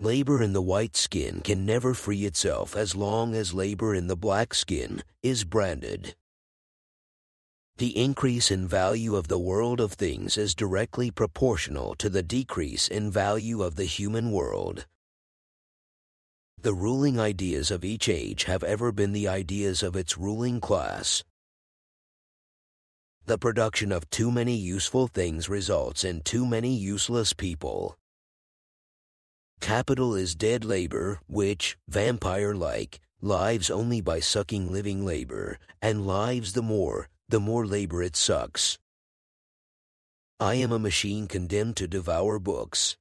Labor in the white skin can never free itself as long as labor in the black skin is branded. The increase in value of the world of things is directly proportional to the decrease in value of the human world. The ruling ideas of each age have ever been the ideas of its ruling class. The production of too many useful things results in too many useless people. Capital is dead labor, which, vampire like, lives only by sucking living labor, and lives the more, the more labor it sucks. I am a machine condemned to devour books.